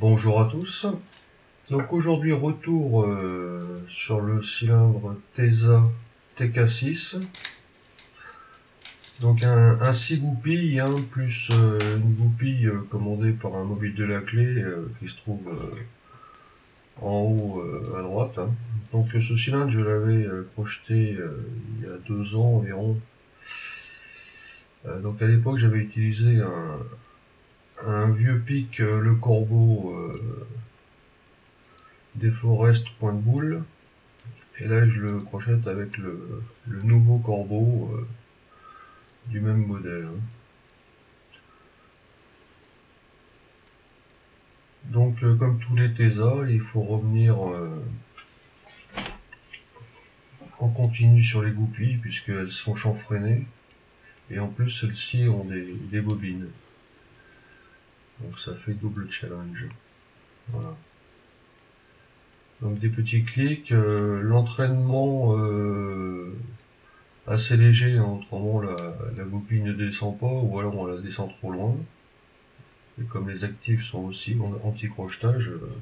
Bonjour à tous. Donc aujourd'hui retour euh, sur le cylindre TESA TK6. Donc un, un 6 goupilles, hein, plus euh, une goupille euh, commandée par un mobile de la clé qui se trouve en haut à droite. Hein. Donc ce cylindre je l'avais projeté il y a deux ans environ. donc à l'époque j'avais utilisé un, un vieux pic Le Corbeau des Forest point de boule. Et là, je le crochette avec le, nouveau corbeau euh, du même modèle. Hein. Donc, euh, comme tous les TESA, il faut revenir euh, en continu sur les goupilles, puisqu'elles sont chanfreinées. Et en plus, celles-ci ont des bobines. Donc, ça fait double challenge. Voilà. Donc des petits clics, euh, l'entraînement euh, assez léger, hein, autrement la, la ne descend pas ou alors on la descend trop loin. Et comme les actifs sont aussi anti-crochetage, euh,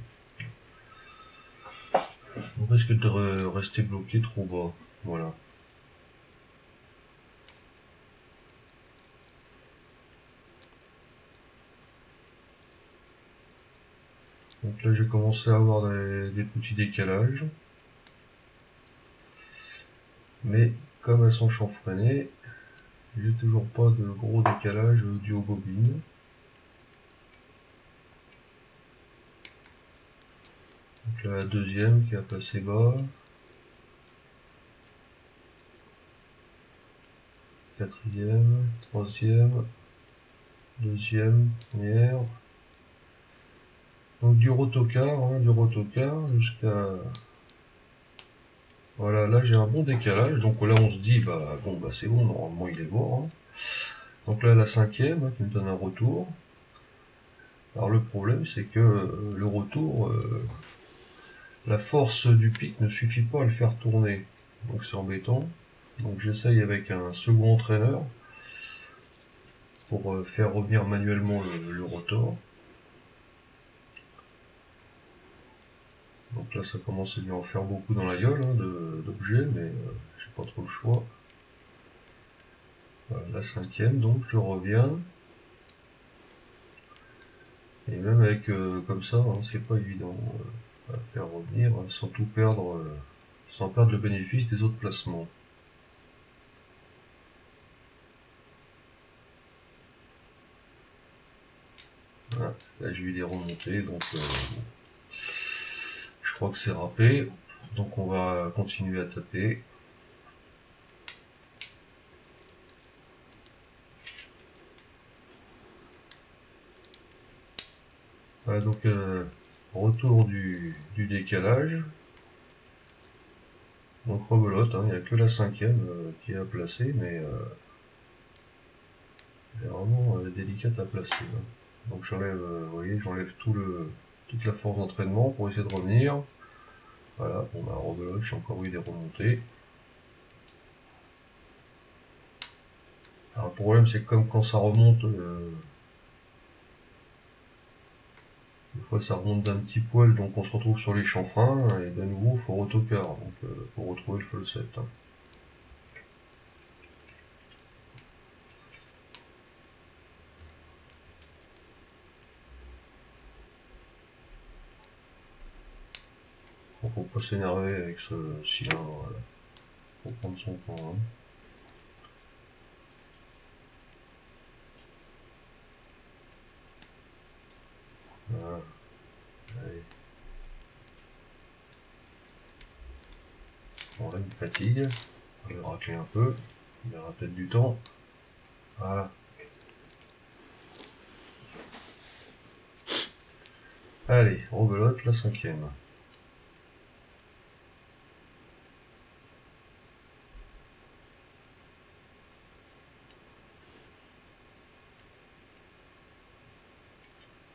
on risque de rester bloqué trop bas. Voilà. Donc là j'ai commencé à avoir des, petits décalages. Mais comme elles sont chanfreinées, j'ai toujours pas de gros décalage dû aux bobines. Donc là la deuxième qui a passé bas. Quatrième, troisième, deuxième, première. Donc du rotocar, hein, du rotocar jusqu'à... Voilà, là j'ai un bon décalage, donc là on se dit, bah bon, bah c'est bon, normalement il est bon. Hein. Donc là la cinquième hein, qui me donne un retour. Alors le problème c'est que euh, le retour, euh, la force du pic ne suffit pas à le faire tourner. Donc c'est embêtant. Donc j'essaye avec un second entraîneur pour euh, faire revenir manuellement le, le rotor. Donc là ça commence à lui en faire beaucoup dans la gueule hein, d'objets, mais euh, j'ai pas trop le choix. La cinquième, donc je reviens. Et même avec euh, comme ça, hein, c'est pas évident euh, à faire revenir sans tout perdre, sans perdre le bénéfice des autres placements. Voilà, là j'ai eu des remontées, donc que c'est râpé. Donc on va continuer à taper. donc euh, retour du, décalage. Donc rebelote, hein, il n'y a que la cinquième euh, qui est à placer, mais euh, c'est vraiment délicate à placer. Hein. Donc j'enlève, voyez, j'enlève tout le toute la force d'entraînement pour essayer de revenir. Voilà, on a rebelote, j'ai encore eu des remontées. Le problème c'est que comme quand ça remonte, euh, des fois ça remonte d'un petit poil, donc on se retrouve sur les chanfreins, et de nouveau faut rotocar, donc euh, pour retrouver le full set. Hein. Faut pas s'énerver avec ce cylindre là. Faut prendre son temps. Hein. Voilà. Allez. Bon là il fatigue. On va racler un peu. Il aura peut-être du temps. Voilà. Allez, rebelote la cinquième.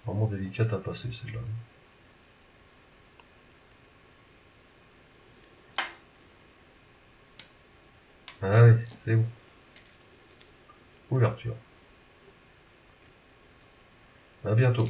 Vraiment délicate à passer celle-là. Allez, c'est bon. Ouverture. À bientôt.